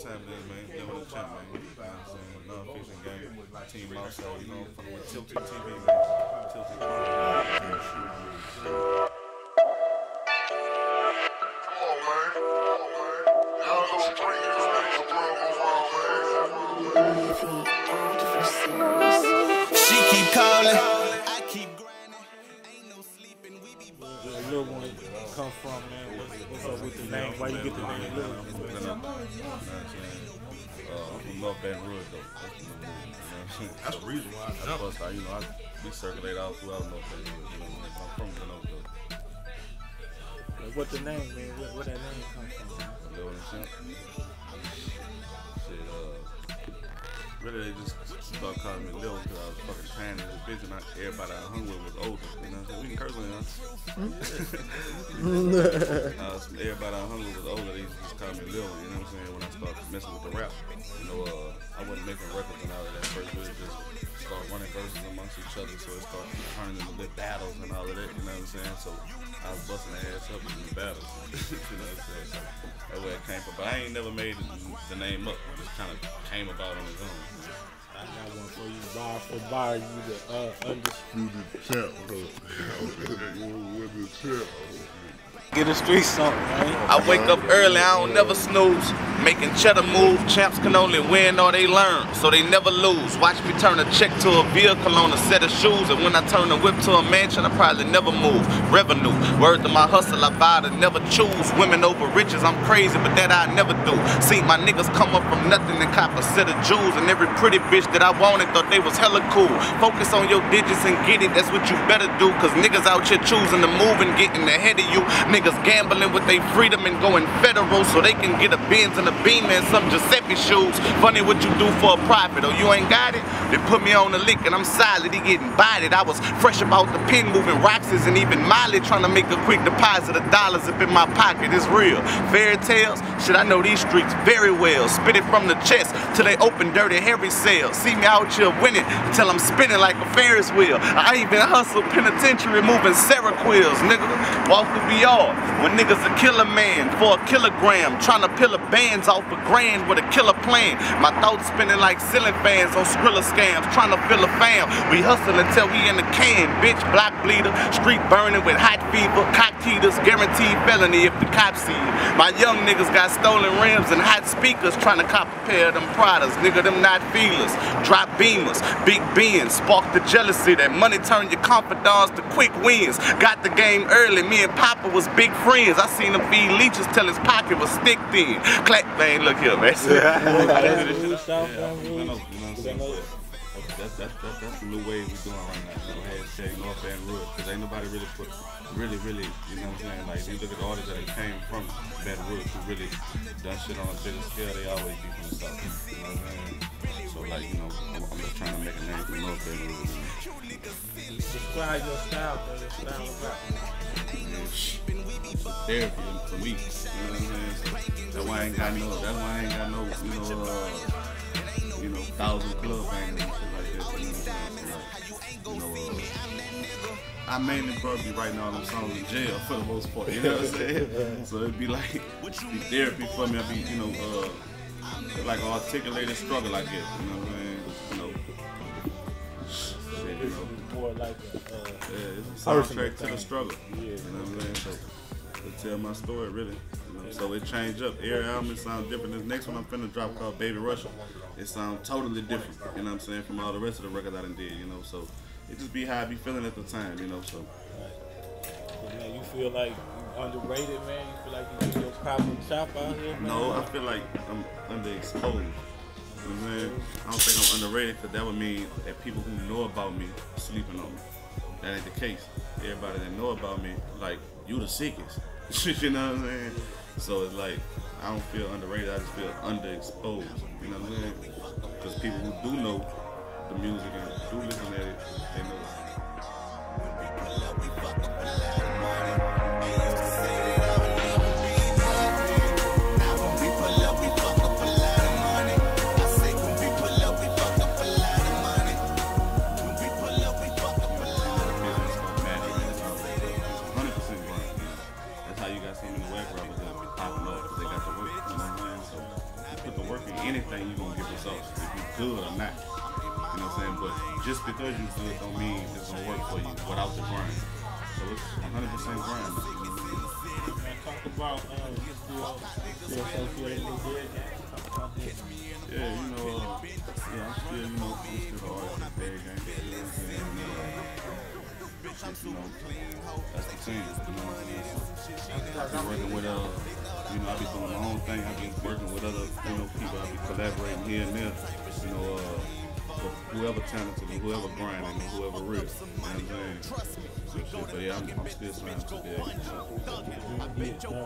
time is, man. Living with the champ, man. You know what I'm saying? Non-fiction game. Team also, you know, fucking with Tilted TV, man. Tilted She come from, man? What's, what's up with the name? Why you get the name Little I'm from, you know what I'm saying? Uh, I'm from North Baton Rouge, though. That's the movie, you know what I'm saying? That's the reason why I That's jumped. plus, I, you know, I, we circulate all throughout North Baton Rouge, you know, I'm from Glen though. Like, What the name, man? Where, where that name come from? Man? Lil and Champ. Shit, uh, really they just started calling me Lil because I was fucking tiny as a bitch and I, everybody I hung with was older. You know saying? We can curse on y'all. uh, everybody I hung with was older. They used to just call me Lil. You know what I'm saying? When I started messing with the rap, you know, uh, I wasn't making records and all of that first. We just start running verses amongst each other, so it started turning into little battles and all of that. You know what I'm saying? So I was busting the ass up in the battles. you know what I'm saying? So that's where it came from. But I ain't never made the name up. It just kind of came about on its own. I got one for you, bar for bar. You the uh, undisputed. champ, with the champ. Get a street song, man. I wake up early, I don't never snooze. Making cheddar move, champs can only win or they learn, so they never lose. Watch me turn a check to a vehicle on a set of shoes, and when I turn a whip to a mansion, I probably never move. Revenue, word to my hustle, I vow to never choose women over riches. I'm crazy, but that I never do. See my niggas come up from nothing and cop a set of jewels, and every pretty bitch that I wanted thought they was hella cool. Focus on your digits and get it, that's what you better do, cause niggas out here choosing to move and getting ahead of you. Niggas gambling with their freedom and going federal so they can get a Benz and a Beamer and some Giuseppe shoes. Funny what you do for a profit, Or you ain't got it? They put me on the lick and I'm solid, he getting bodied. I was fresh about the pen, moving Roxys and even Miley trying to make a quick deposit of dollars up in my pocket. It's real. Fairy tales, shit I know these streets very well. Spit it from the chest till they open dirty hairy cells. See me out here winning till I'm spinning like a Ferris wheel. I even hustle penitentiary moving Seroquels, nigga. Walk through the yard when niggas a killer man for a kilogram. Trying to peel a off a grand with a killer plan. My thoughts spinning like ceiling fans on Skrilla scams. Trying to fill a fam. We hustle until we in the can. Bitch, block bleeder. Street burning with hot fever. Cock teeters. Guaranteed felony if the cops see you. My young niggas got stolen rims and hot speakers. Trying to cop a pair of them Pradas. Nigga, them not feelers. Drop beamers. Big beans. Spark the jealousy. That money turn your confidants to quick wins. Got the game early. Me and Papa was big friends. I seen him feed leeches till his pocket was stick thin. Clack, man, look here, man. Baton Rouge, South Yeah, Baton you know, Rouge. you know what I'm saying? That's, that's, that's, that's, that's the new wave we're doing right now. You hashtag North Baton Rouge. Because ain't nobody really put, really, really, you know what I'm saying? Like, you look at the artists that came from Baton Rouge who really done shit on a bigger scale, they always be from the South. You know what I'm saying? So, like, you know, I'm, I'm just trying to make a name for North Baton Rouge. Describe your style, man. Your style of rap. therapy for me. You know what I'm saying? So that's why I ain't got no. That's why I ain't got no. You know. Uh, you know, thousand I mainly probably be writing all them songs in jail for the most part. You know what I'm saying? so it'd be like be therapy for me. I'd be you know uh, like articulated struggle. I guess. You know what I'm saying? You know. Shit, you know. It's more like a, uh, Yeah, it's a soundtrack to the struggle. Yeah. You know what I'm saying? So to tell my story really. You know, so it changed up. Every album it sounds different. This next one I'm finna drop called Baby Russia. It sounds totally different. You know what I'm saying? From all the rest of the records I done did, you know. So it just be how I be feeling at the time, you know. So man, you feel like you underrated, man. You feel like you get your proper chop out here, man. no, I feel like I'm underexposed. You know what I'm saying? I don't think I'm underrated because that would mean that people who know about me sleeping on me. That ain't the case. Everybody that know about me, like, you the sickest. you know what I'm saying? So it's like, I don't feel underrated, I just feel underexposed. You know what I'm saying? Because people who do know the music and do listen to it, they know it's business stuff matter, man. It's all- 100% grind, you know. That's how you got so many whack rappers that popping off because they got the work, you know what I'm saying? So you put the work in anything you gonna get results if you're good or not. You know what I'm saying? But just because you good don't mean it's gonna work for you without the grind. So it's 100% grind. Talk about about this. Yeah, you know, uh, yeah, I'm still, you know, I'm still the artist of Dead Game. You know what I'm saying? Uh, you know, that's the team. You know what I'm saying? I've been working with, uh, you know, I be doing my own thing. I be working with other, you know, people. I be collaborating here and there. You know, uh, with whoever talented and whoever grinding and whoever real. You know what I'm saying? So, shit, but yeah, I'm, I'm still signed to Dead Game. You get uh,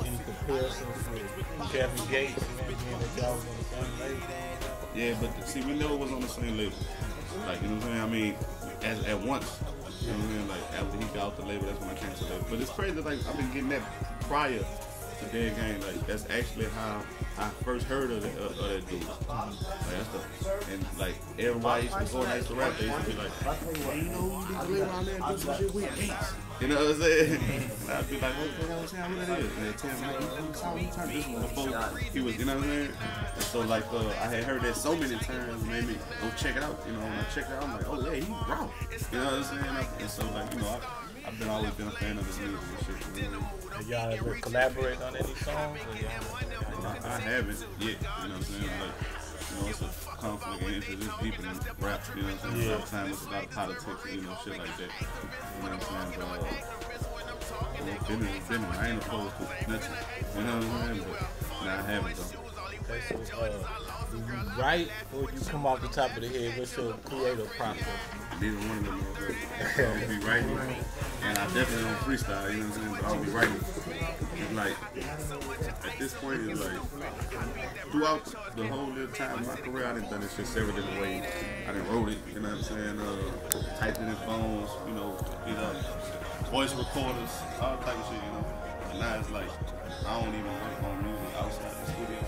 any comparisons with Kevin Gates, man, being that y'all was on the same label? Yeah, but see, we never was on the same label. Like, you know what I'm saying? I mean, as, at once, you know what I mean? Like, after he got off the label, that's when I came to the label. But it's crazy, like, I've been getting that prior Like, that's actually how I first heard of, the, of, of that dude. Like, the, and, like, everybody used to go used to rap, they used to be like, you know. You know what I'm saying? And I'd be like, what the hell? Who that is? And they'd tell me, like, turned this one before he was, you know what I'm saying? And so, like, uh, I had heard that so many times, it made me go check it out. You know, when I check it out, I'm like, oh, yeah, he's raw. You know what I'm saying? And so, like, you know, I, I've been always been a fan of his music and shit. Know? Have y'all ever collaborate on any songs? I, I haven't yet, you know what I'm saying? Like, you know, it's a conflict of interest. It's deep in rap, you know what I'm saying? Yeah. Sometimes it's a lot of politics, you know, shit like that. You know what I'm saying? But, uh, you know, business is business. I ain't opposed to nothing. You know what I'm saying? But, nah, I haven't, though. Okay, so uh, do you write or you come off the top of the head? What's your creative process? Neither one of them motherfuckers. I'll be writing, and I definitely don't freestyle, you know what I'm saying? But I'll be writing. It's like, at this point, it's like, throughout the whole little time of my career, I done done this shit several different ways. I done wrote it, you know what I'm saying? Uh, typed in phones, you know, you know, voice recorders, all type of shit, you know? And now it's like, I don't even work on music outside the studio.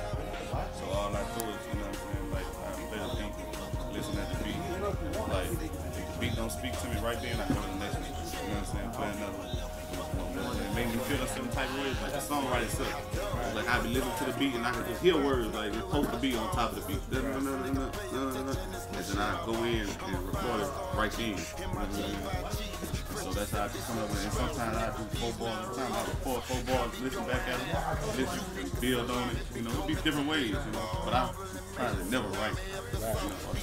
So all I do is, you know what I'm saying, like, I the beat, listen at the beat. Like, the beat don't speak to me right then, I go to the next one. You know what I'm saying? Play another one. It made me feel a certain type of way, like the song itself. Like I be listening to the beat and I can just hear words like it's supposed to be on top of the beat. And then I go in and record it right then. So that's how I just come up with it. And sometimes I do four bars at a time. I record four bars, listen back at it, listen, build on it. You know, it be different ways, you know. But I to never write,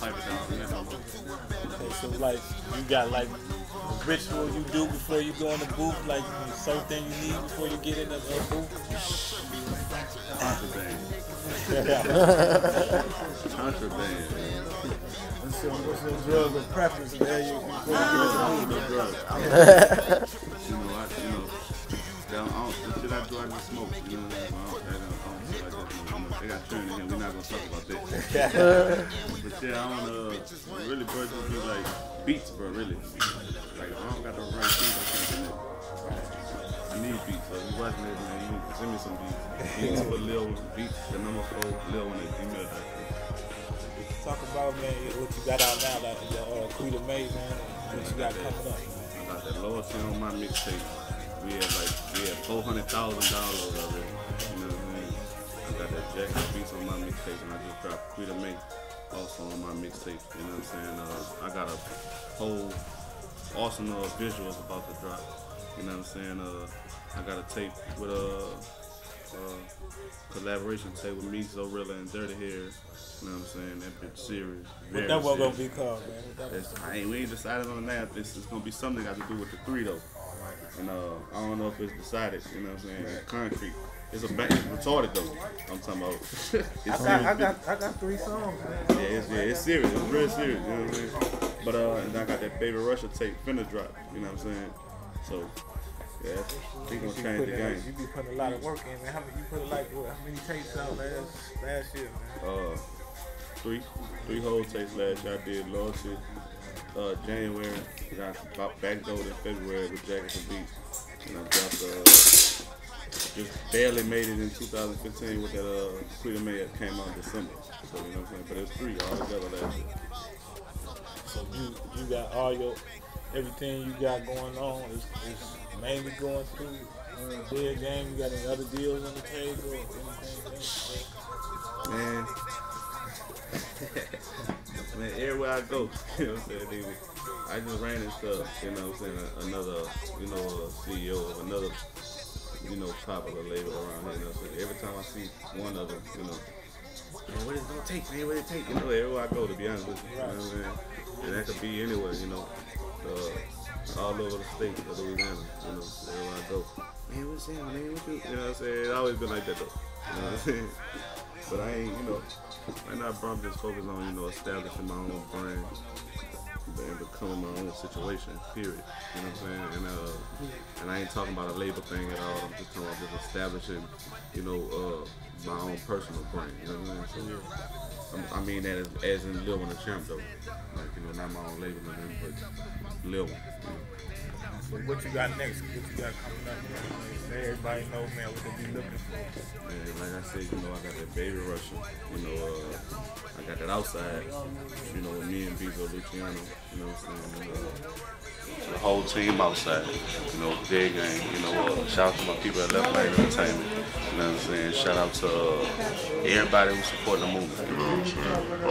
type it down. You. Okay, so like you got like a ritual you do before you go in the booth, like certain thing you need before you get in the uh, booth. Contraband. Contraband. What's your, what's your drug of preference there? You, before you no drugs. you know, I, you know, down, I don't, the shit I do, I just smoke. You know, I don't, I don't, I don't shit like that. You know, they got churn in here. We're not gonna talk about that. yeah, I don't uh, really, bro, just like beats, bro. Really, like I don't got the right beats, I can't. I need beats. So you watching this, man, you send me some beats. Beats for Lil, beats the number four, Lil one at gmail.com. Talk about man what you got out now, like the uh, Quita May man, what you got coming up. I got that loyalty on my mixtape. We had like we had four hundred thousand dollars already. You know what I mean? I got that Jackson Beats on my mixtape and I just dropped Quita May also on my mixtape. You know what I'm saying? Uh, I got a whole arsenal of visuals about to drop. You know what I'm saying? Uh, I got a tape with a uh, collaboration tape with me, So Rilla and Dirty Hair. You know what I'm saying? That bitch serious. What that one gonna be called, man? I ain't, we ain't decided on that. This is gonna be something that got to do with the three though. And uh, I don't know if it's decided. You know what I'm saying? It's concrete. It's a. It's retarded though. I'm talking about. it's I got, I got, I got three songs, man. Yeah, it's, yeah, it's serious. It's real serious. You know what I'm mean? But uh, and I got that baby Russia tape finna drop. You know what I'm saying? So yeah, he gonna You change the game. You be putting a lot of work in, man. How many, you put like what, how many tapes out last last year, man? uh, three three whole takes last year. I did loyalty. Uh, January, I got about backdoor in February with Jackson Beats, and I dropped uh, just barely made it in 2015 with that uh, Quita May that came out in December. So you know what I'm saying, but it was three all together last year. So you you got all your everything you got going on is, is mainly going through uh, dead game. You got any other deals on the table or anything? anything? Man, everywhere I go. You know what I'm saying? I just ran stuff. You know what I'm saying? Another, you know, CEO of another, you know, popular label around here. You know what I'm saying? Every time I see one of them, you know, man, what is it gonna take, man? What it take? You know, everywhere I go, to be honest with you. You know what I'm saying? And that could be anywhere, you know. Uh, all over the state of Louisiana, you know, everywhere I go. Man, what's that, man? What you, you know what I'm saying? It's always been like that, though. You know what I'm saying? But I ain't, you know, right now, I'm just focused on, you know, establishing my own brand and becoming my own situation, period. You know what I'm saying? And uh, and I ain't talking about a label thing at all. I'm just talking about just establishing, you know, uh, my own personal brand. You know what I'm saying? So, I'm- I mean that as, as in Lil One the Champ though. Like, you know, not my own label but Lil. You know? What you got next? What you got coming up? Let everybody know, man, what they be looking for. And like I said, you know, I got that baby Russian. You know, uh, I got that outside. You know, with me and Bezo Luciano. You know what I'm saying? Uh, the whole team outside. You know, big game. You know, uh, shout out to my people at Left Lane Entertainment. You know what I'm saying? Shout out to uh, everybody who support the movement. You know what I'm saying?